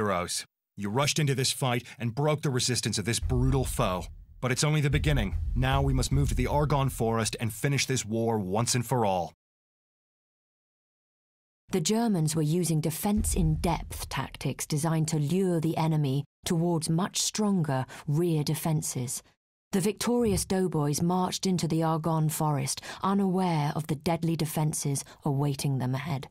Heroes. You rushed into this fight and broke the resistance of this brutal foe. But it's only the beginning. Now we must move to the Argonne Forest and finish this war once and for all. The Germans were using defense in depth tactics designed to lure the enemy towards much stronger rear defenses. The victorious doughboys marched into the Argonne forest, unaware of the deadly defenses awaiting them ahead.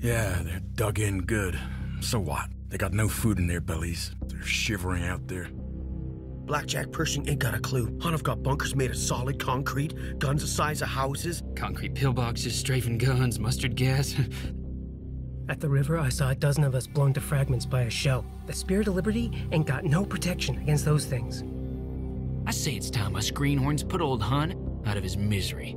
Yeah, they're dug in good. So what? They got no food in their bellies. They're shivering out there. Blackjack Pershing ain't got a clue. Hunniff got bunkers made of solid concrete, guns the size of houses. Concrete pillboxes, strafing guns, mustard gas. At the river, I saw a dozen of us blown to fragments by a shell. The Spirit of Liberty ain't got no protection against those things. I say it's time us greenhorns put old Hun out of his misery.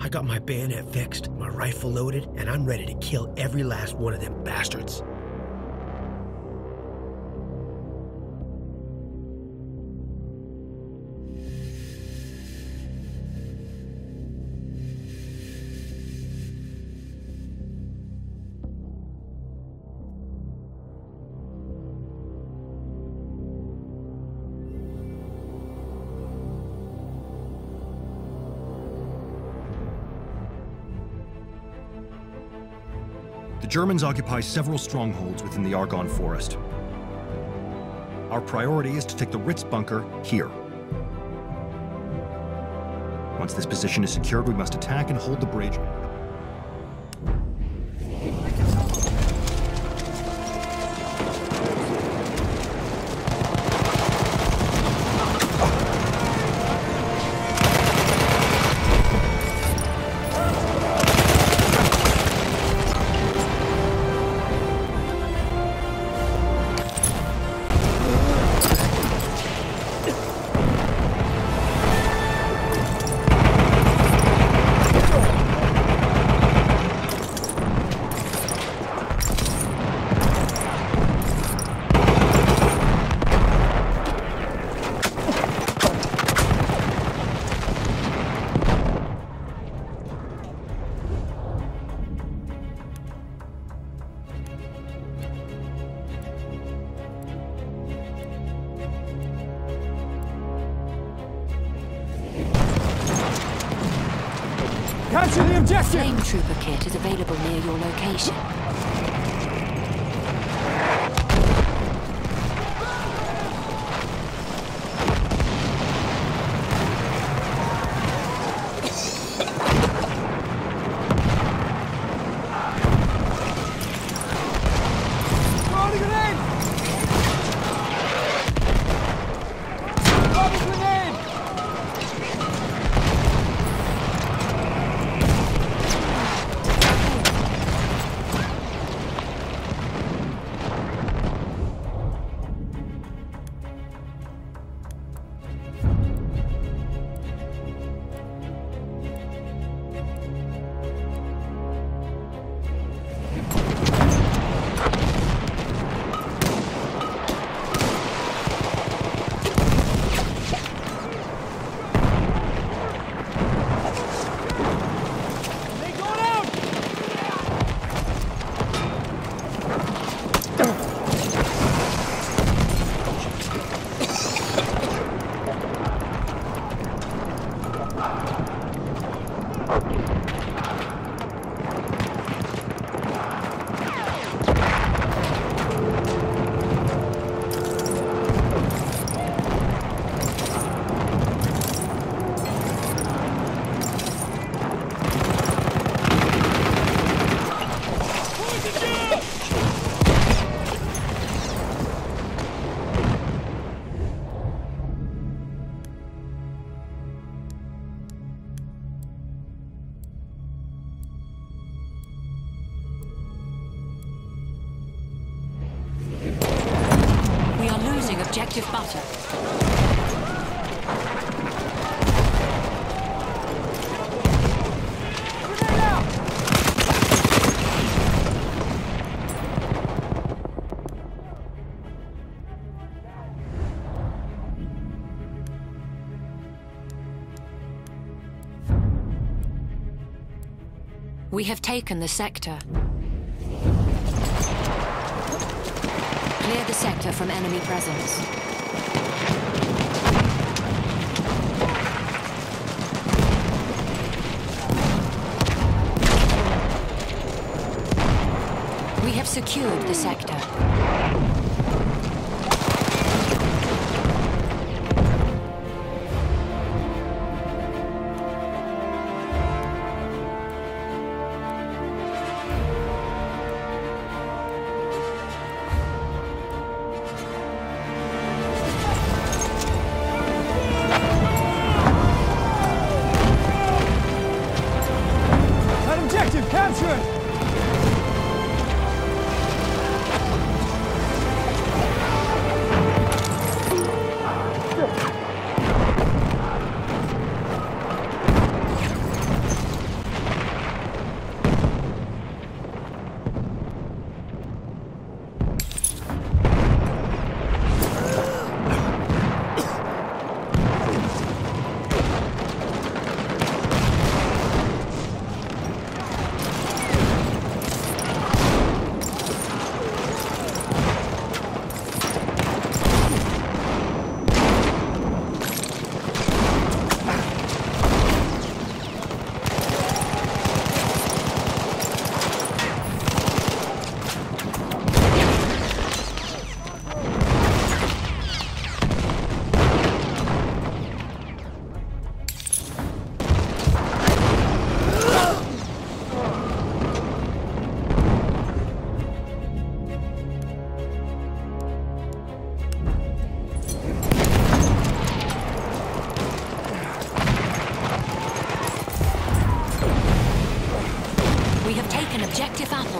I got my bayonet fixed, my rifle loaded, and I'm ready to kill every last one of them bastards. Germans occupy several strongholds within the Argonne Forest. Our priority is to take the Ritz bunker here. Once this position is secured, we must attack and hold the bridge. Objective butter. We have taken the sector. The sector from enemy presence. We have secured the sector.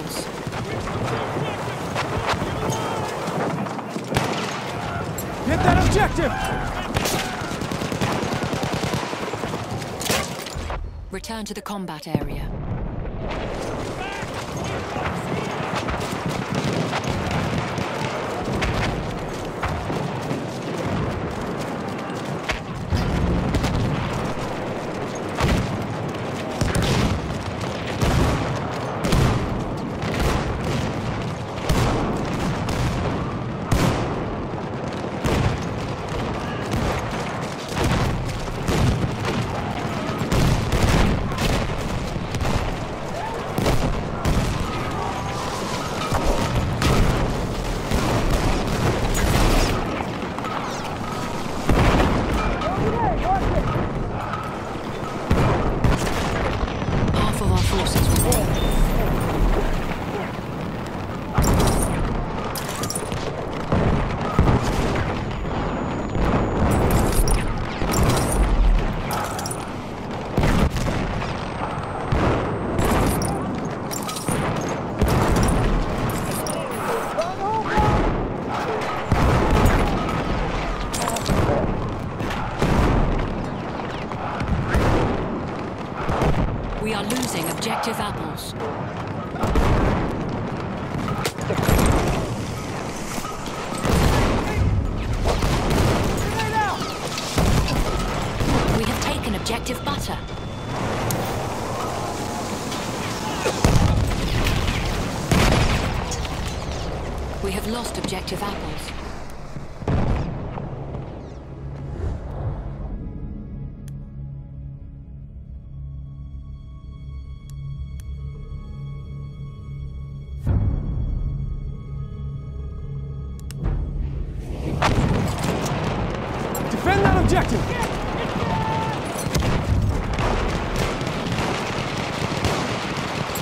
Apples. Get that objective! Return to the combat area. We are losing objective apples. We have taken objective butter. We have lost objective apples.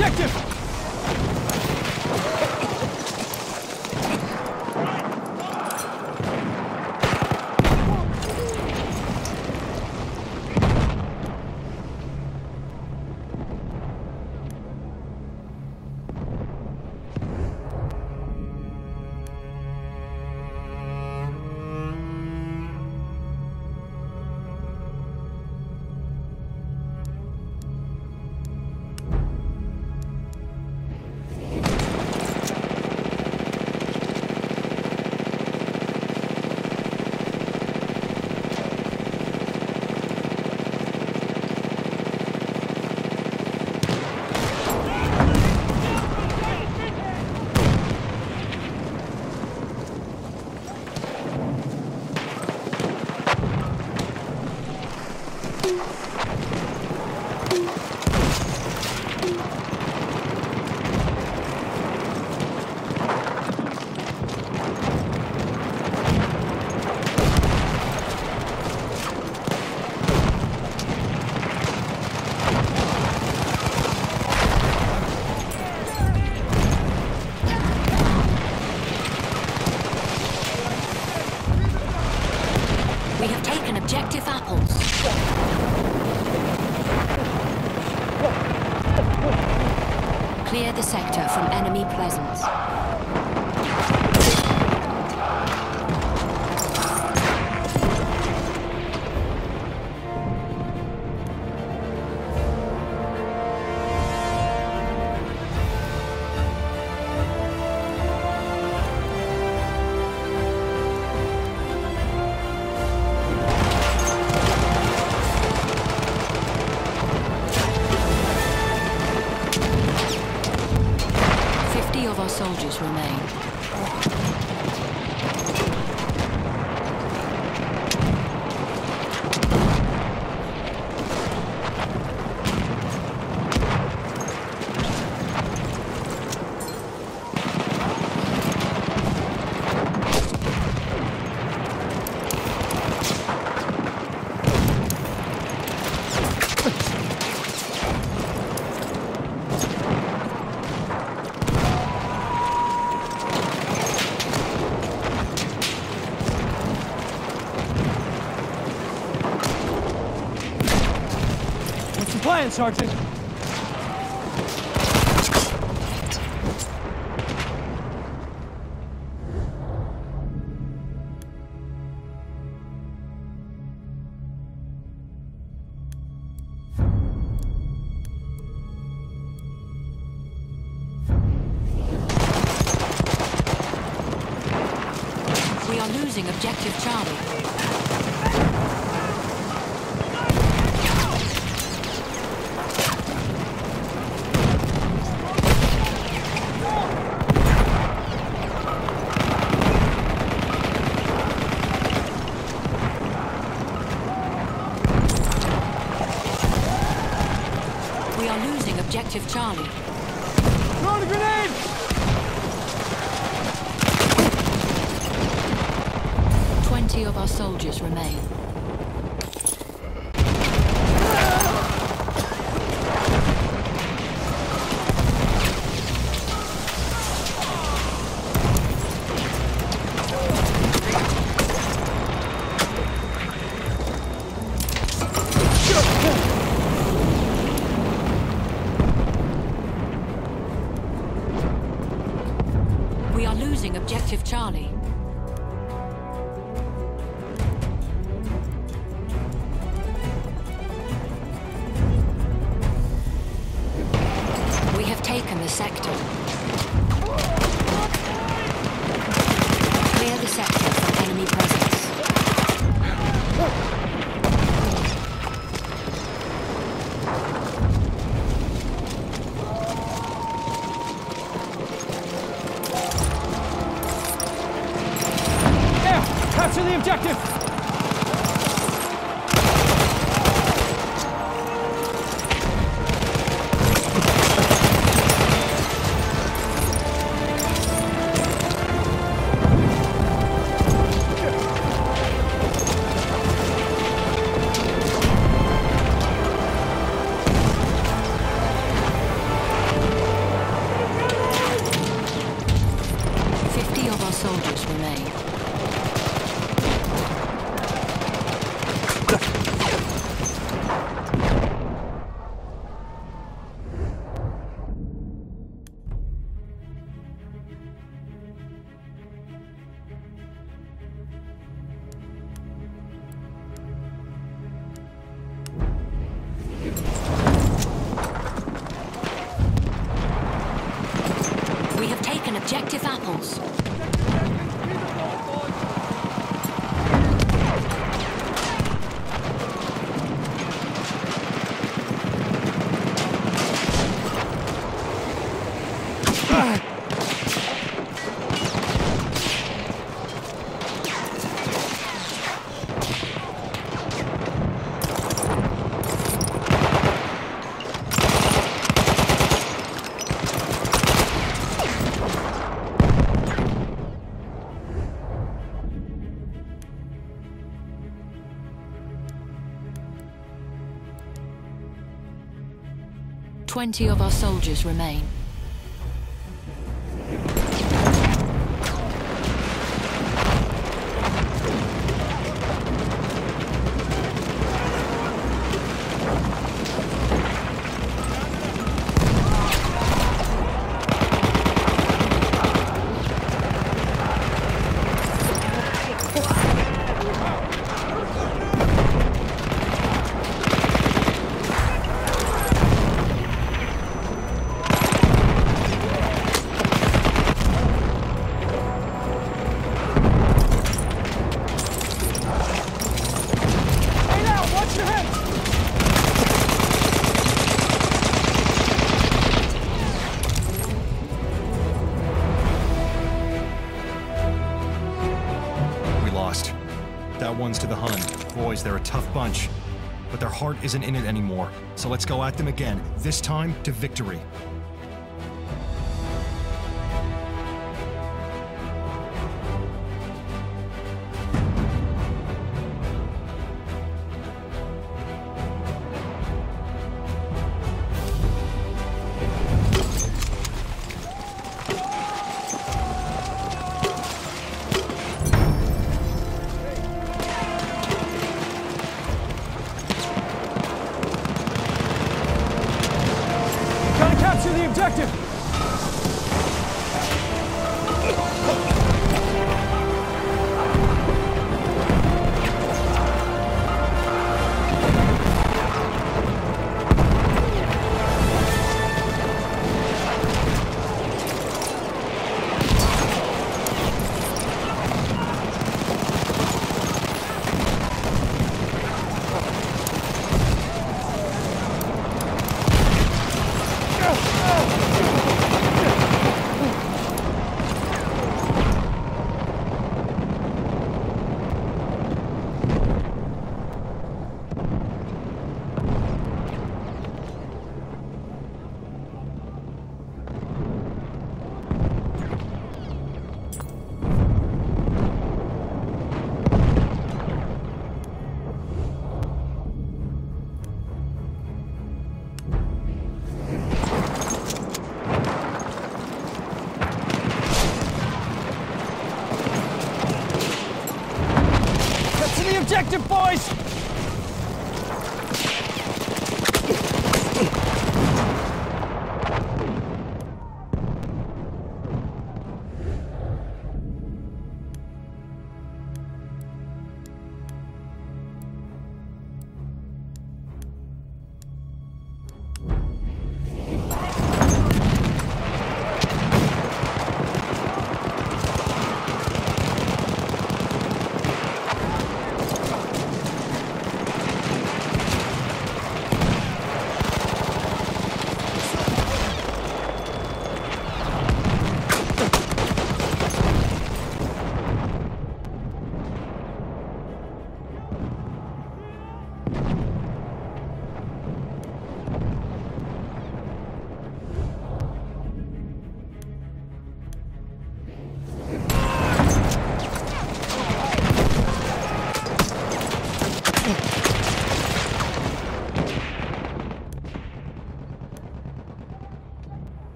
objective! Clear the sector from enemy presence. Sergeant. We are losing objective Charlie. Charlie. Pulse. Twenty of our soldiers remain. One's to the Hun. Boys, they're a tough bunch. But their heart isn't in it anymore. So let's go at them again, this time to victory.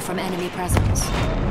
From enemy presence.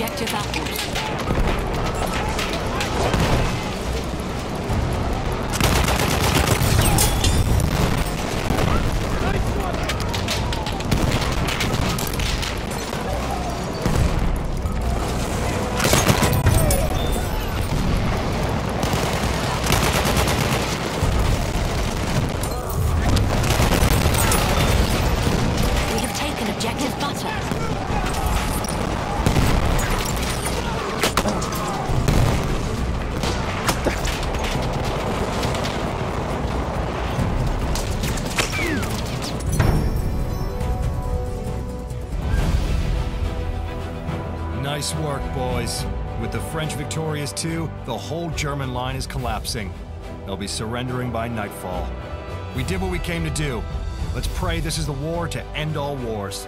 Objective apples. Nice work, boys. With the French victorious too, the whole German line is collapsing. They'll be surrendering by nightfall. We did what we came to do. Let's pray this is the war to end all wars.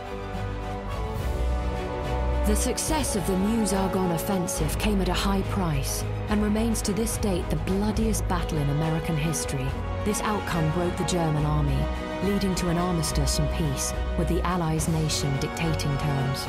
The success of the Meuse-Argonne offensive came at a high price and remains to this date the bloodiest battle in American history. This outcome broke the German army, leading to an armistice and peace, with the Allies' nation dictating terms.